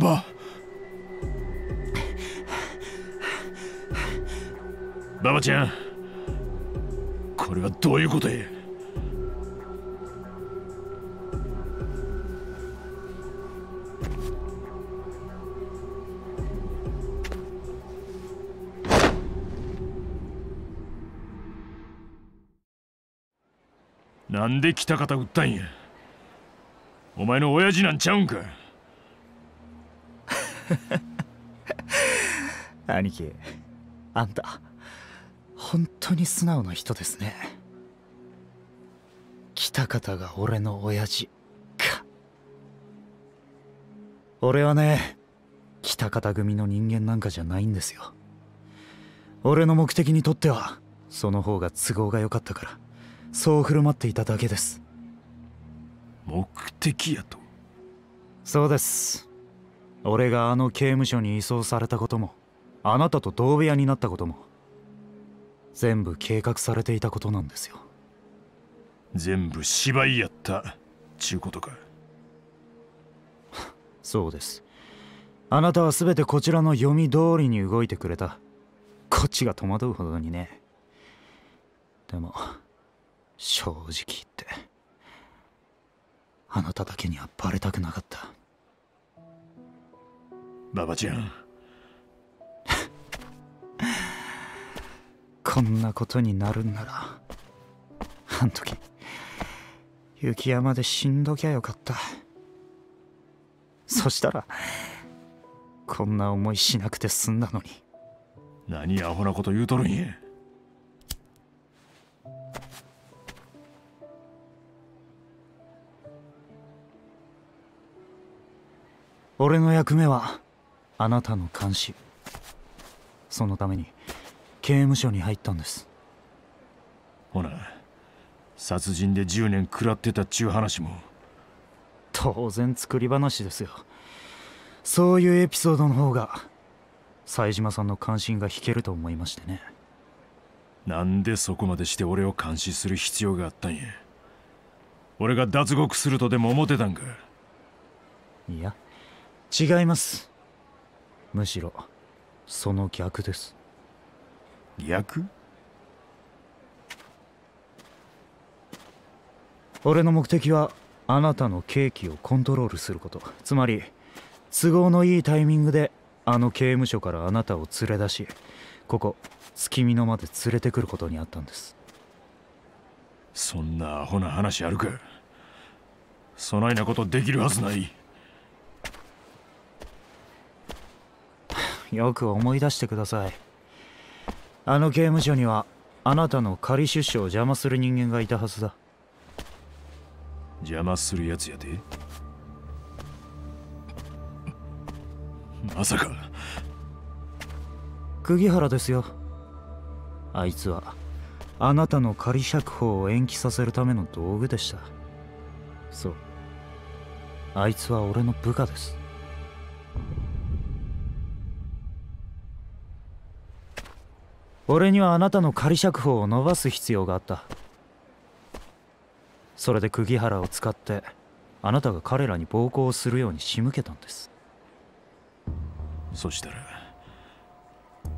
バババちゃんこれはどういうことや?なんで北方売ったんやお前の親父なんちゃうんか 兄貴あんた本当に素直な人ですね。北方が俺の親父か。俺はね北方組の人間なんかじゃないんですよ。俺の目的にとってはその方が都合が良かったからそう振る舞っていただけです。目的やと？そうです俺があの刑務所に移送されたこともあなたと同部屋になったことも全部計画されていたことなんですよ。全部芝居やったちゅうことか。そうです。あなたは全てこちらの読み通りに動いてくれた。こっちが戸惑うほどにね。でも正直言ってあなただけにはバレたくなかったババちゃん。こんなことになるんならあん時雪山で死んどきゃよかった。そしたらこんな思いしなくて済んだのに。何アホなこと言うとるんや。俺の役目はあなたの監視。そのために刑務所に入ったんです。ほな殺人で10年食らってたっちゅう話も。当然作り話ですよ。そういうエピソードの方が冴島さんの関心が引けると思いましてね。なんでそこまでして俺を監視する必要があったんや。俺が脱獄するとでも思ってたんか。いや違いますむしろその逆です。逆？俺の目的はあなたの刑期をコントロールすること。つまり都合のいいタイミングであの刑務所からあなたを連れ出しここ月見野まで連れてくることにあったんです。そんなアホな話あるか。そないなことできるはずないよく思い出してください。あの刑務所にはあなたの仮出所を邪魔する人間がいたはずだ。邪魔するやつやでまさか。釘原ですよ。あいつはあなたの仮釈放を延期させるための道具でした。そう。あいつは俺の部下です俺にはあなたの仮釈放を伸ばす必要があった。それで釘原を使ってあなたが彼らに暴行をするように仕向けたんです。そしたら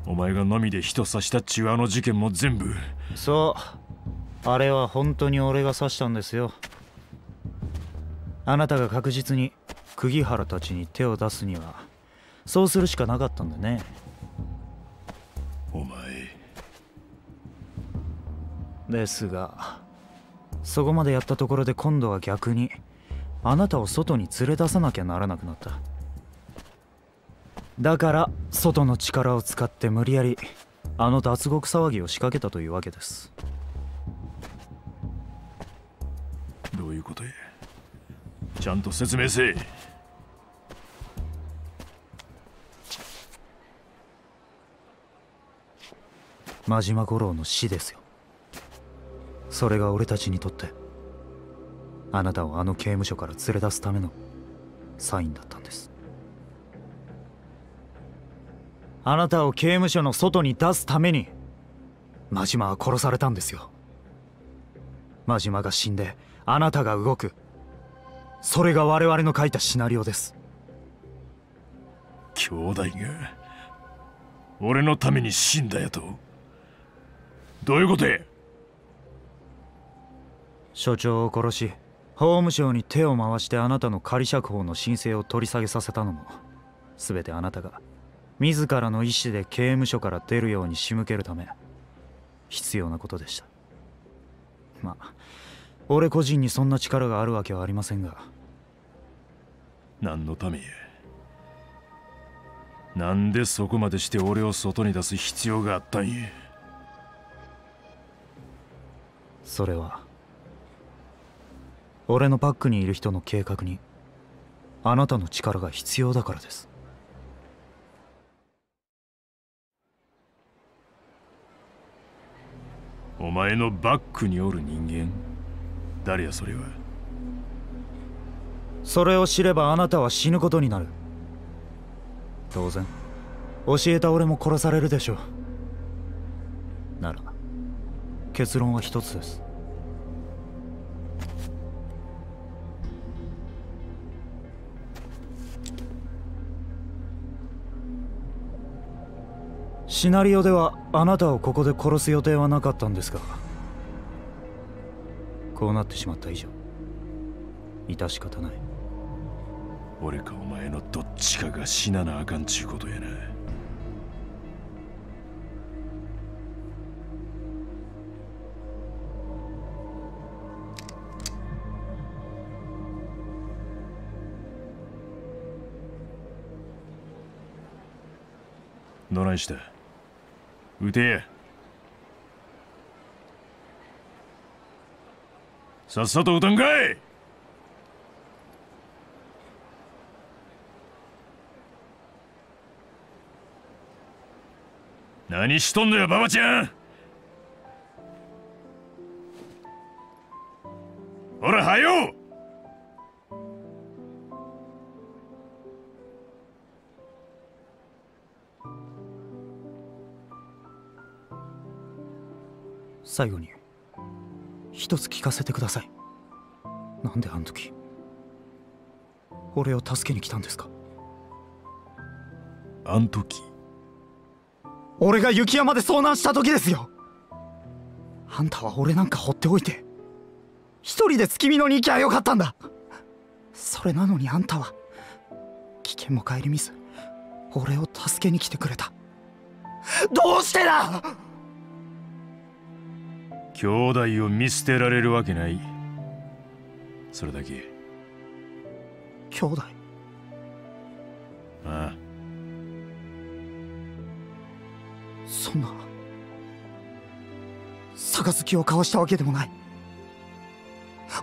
お前がのみで人刺したっちゅうあの事件も全部。そう。あれは本当に俺が刺したんですよ。あなたが確実に釘原たちに手を出すにはそうするしかなかったんだねですがそこまでやったところで今度は逆にあなたを外に連れ出さなきゃならなくなった。だから外の力を使って無理やりあの脱獄騒ぎを仕掛けたというわけです。どういうことや？ちゃんと説明せえ真島五郎の死ですよそれが俺たちにとってあなたをあの刑務所から連れ出すためのサインだったんです。あなたを刑務所の外に出すために真島は殺されたんですよ。真島が死んであなたが動く。それが我々の書いたシナリオです。兄弟が俺のために死んだやと？どういうことや？所長を殺し法務省に手を回してあなたの仮釈放の申請を取り下げさせたのも全てあなたが自らの意思で刑務所から出るように仕向けるため必要なことでした。まあ俺個人にそんな力があるわけはありませんが。何のためや。なんでそこまでして俺を外に出す必要があったんや。それは俺のバックにいる人の計画にあなたの力が必要だからです。お前のバックにおる人間？誰やそれは？それを知ればあなたは死ぬことになる。当然教えた俺も殺されるでしょう。なら結論は一つですシナリオではあなたをここで殺す予定はなかったんですがこうなってしまった以上致し方ない。俺かお前のどっちかが死ななあかんちゅうことやな。どないした？撃てやさっさと撃たんかい何しとんのや馬場ちゃん。ほらはよう。最後に一つ聞かせてください。なんであの時俺を助けに来たんですか？あん時。俺が雪山で遭難した時ですよ。あんたは俺なんか放っておいて一人で月見野に行きゃよかったんだ。それなのにあんたは危険も顧みず俺を助けに来てくれた。どうしてだ兄弟を見捨てられるわけない。それだけ。兄弟。ああ。そんな杯を交わしたわけでもない。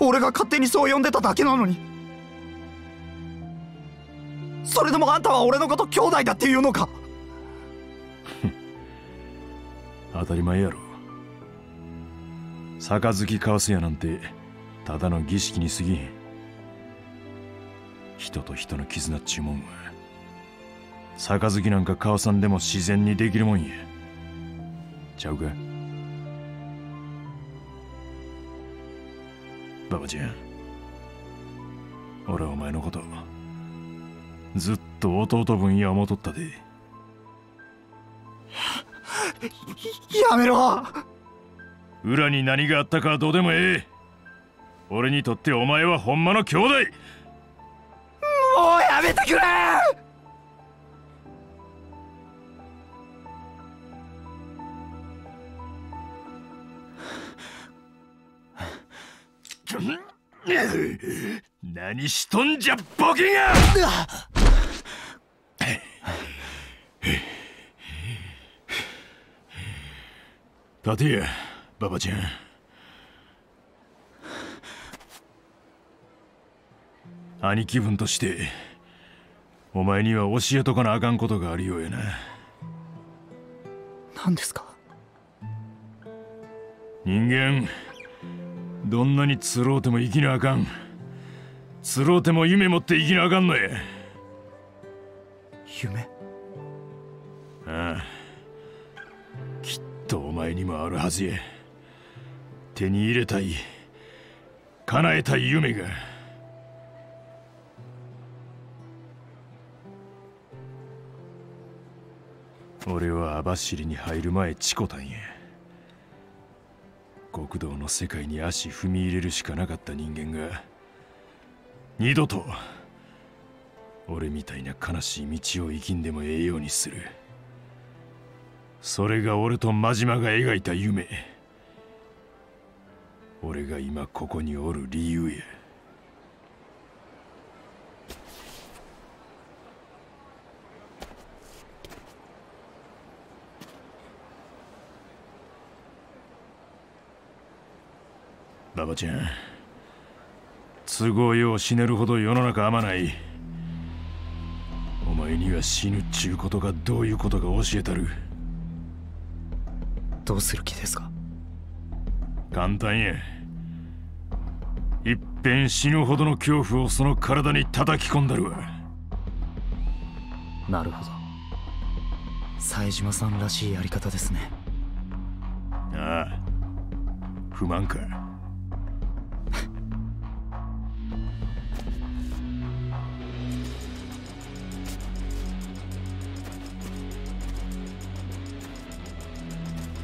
俺が勝手にそう呼んでただけなのに。それでもあんたは俺のこと兄弟だって言うのか？当たり前やろ杯交わすやなんてただの儀式に過ぎん人と人の絆っちゅうもんは杯なんか交わさんでも自然にできるもんやちゃうかババちゃん俺はお前のことずっと弟分や思とったでやめろ裏に何があったかはどうでもええ。俺にとってお前はほんまの兄弟。もうやめてくれ！何しとんじゃボケが！立てやババちゃん兄貴分としてお前には教えとかなあかんことがあるようやな何ですか人間どんなにつろうても生きなあかんつろうても夢持って生きなあかんのや夢ああきっとお前にもあるはずや手に入れたい叶えたい夢が。俺は網走に入る前チコたんや極道の世界に足踏み入れるしかなかった人間が二度と俺みたいな悲しい道を生きんでもええようにする。それが俺と真島が描いた夢。俺が今ここにおる理由や。馬場ちゃん都合よう死ねるほど世の中甘ない。お前には死ぬっちゅうことがどういうことか教えたる。どうする気ですか？簡単や。いっぺん死ぬほどの恐怖をその体に叩き込んだるわ。なるほど。冴島さんらしいやり方ですね。ああ。不満か。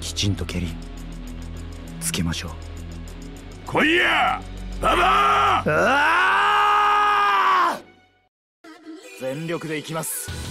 きちんと蹴り。つけましょう。来いやババア!全力でいきます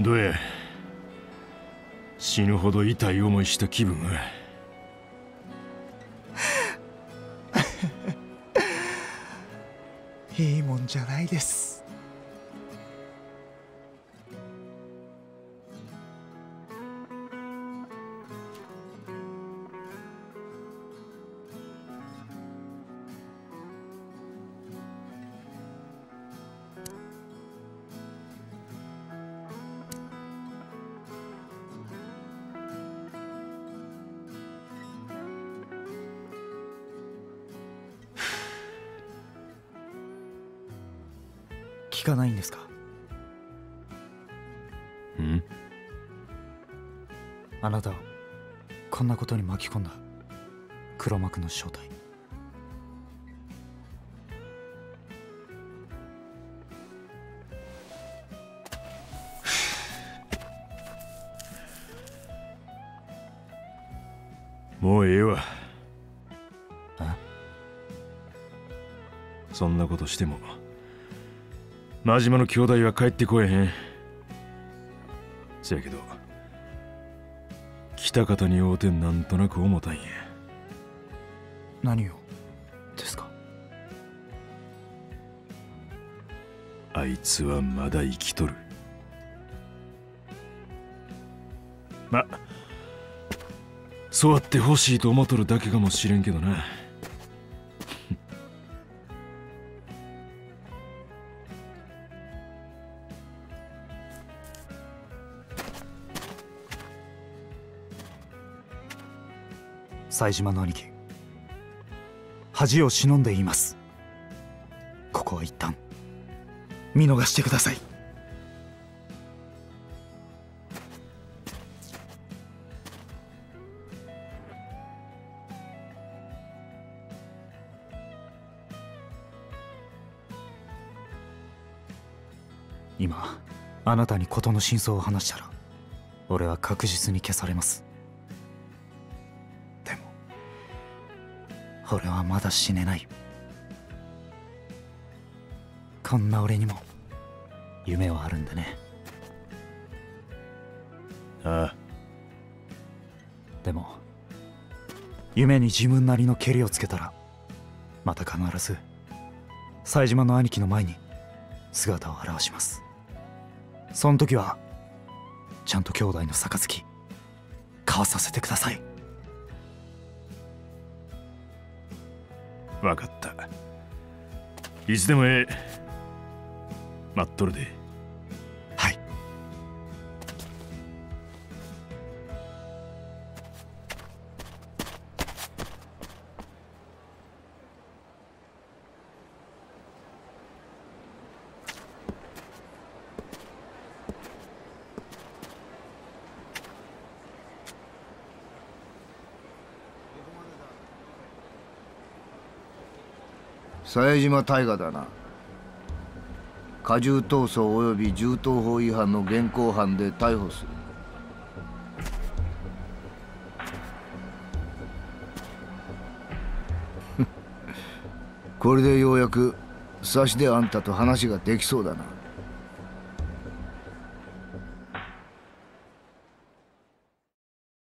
どうや死ぬほど痛い思いした気分は？いいもんじゃないです。聞かないんですか？ん？あなたをこんなことに巻き込んだ。黒幕の正体。もうええわ。えそんなことしても真島の兄弟は帰ってこえへん。せやけど北方に会うてなんとなく思たんや。何を？ですか。あいつはまだ生きとる。まそうあってほしいと思っとるだけかもしれんけどな冴島の兄貴。恥を忍んでいます。ここは一旦。見逃してください。今あなたに事の真相を話したら俺は確実に消されます。俺はまだ死ねない。こんな俺にも夢はあるんでね。ああ。でも夢に自分なりのけりをつけたらまた必ず冴島の兄貴の前に姿を現します。その時はちゃんと兄弟の杯交わさせてください分かった。いつでもええ。待っとるで。冴島大河だな。過重闘争及び銃刀法違反の現行犯で逮捕する。これでようやく差しであんたと話ができそうだな。